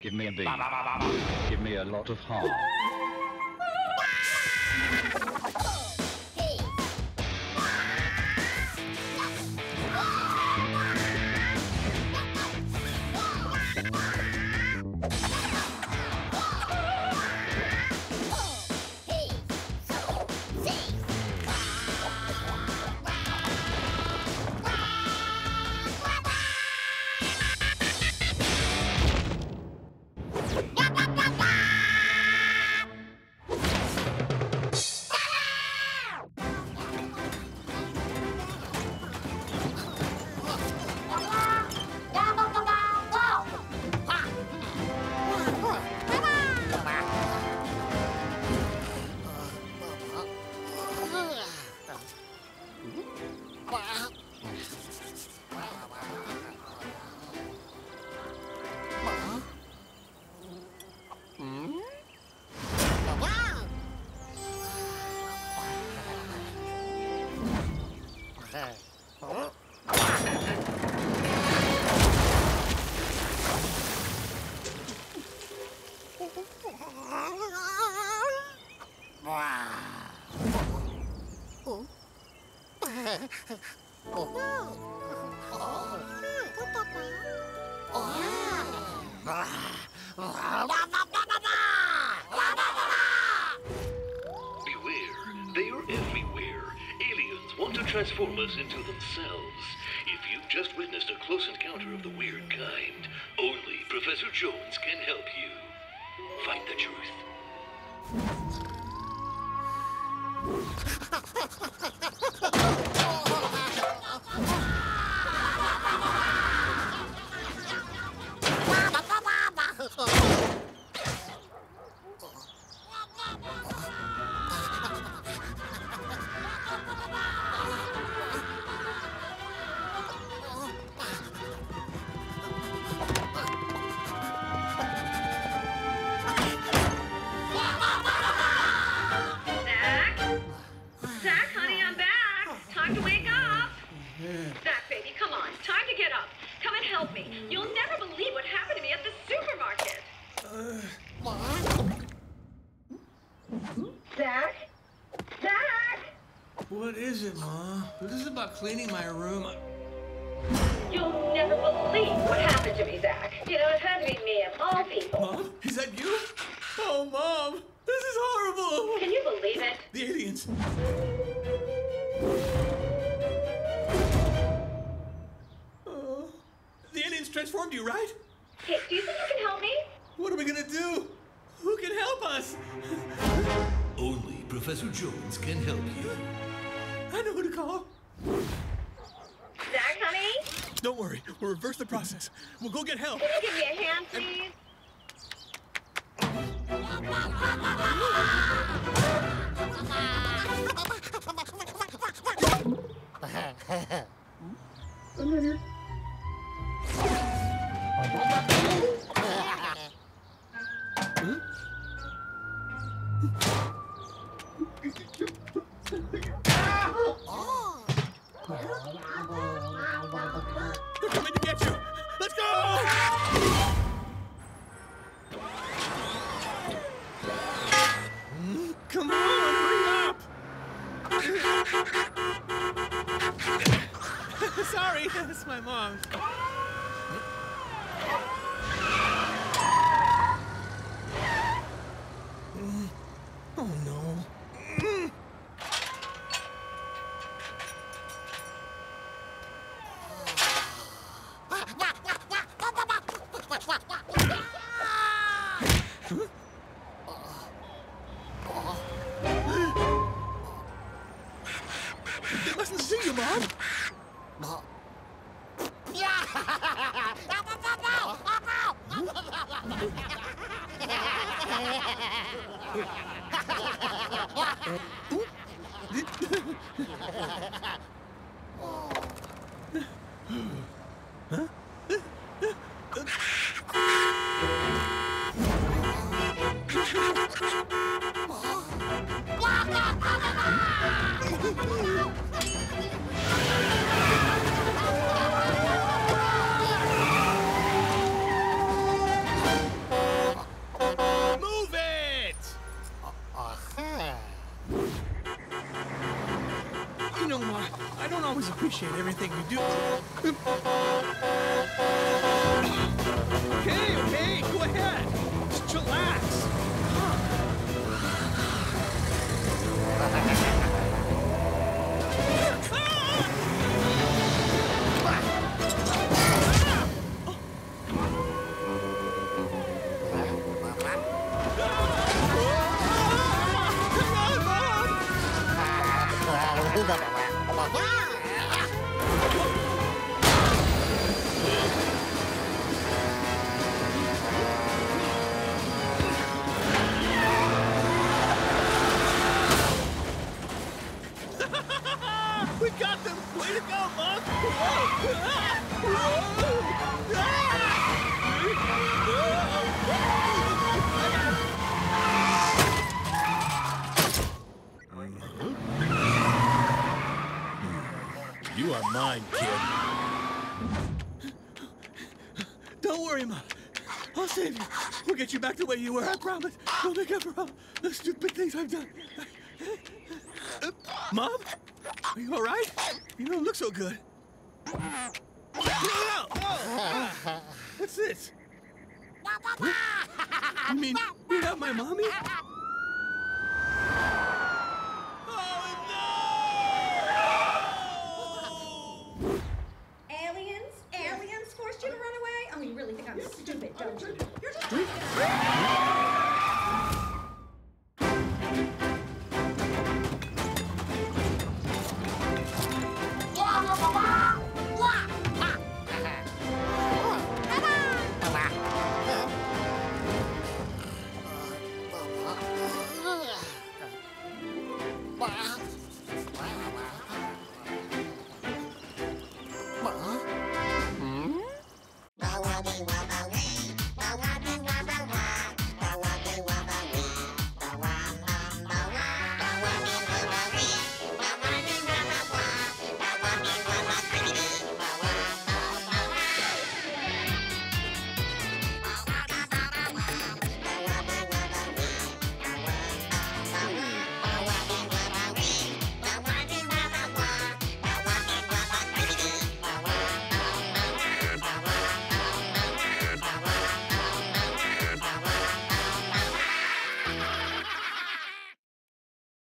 Give me a B. Give me a lot of heart. Beware, they are everywhere. Aliens want to transform us into themselves. If you've just witnessed a close encounter of the weird kind, only Professor Jones can help you. Find the truth. about cleaning my room. You'll never believe what happened to me, Zak. You know, it had to be me of all people. Mom? Is that you? Oh, Mom! This is horrible! Can you believe it? The aliens. Oh, the aliens transformed you, right? Hey, do you think you can help me? What are we gonna do? Who can help us? Only Professor Jones can help you. I know who to call. Zak, honey? Don't worry, we'll reverse the process. We'll go get help. Can you give me a hand, please? They're Sorry, my mom. Hahaha. Eh, appreciate everything you do. Okay, okay, go ahead. Just chillax. We got them! Way to go, Mom! Whoa! Ah! Whoa! You are mine, kid. Don't worry, Mom. I'll save you. We'll get you back the way you were, I promise. We'll make up for all the stupid things I've done. Uh, Mom? Are you all right? You don't look so good. What's this? You mean you're not my mommy?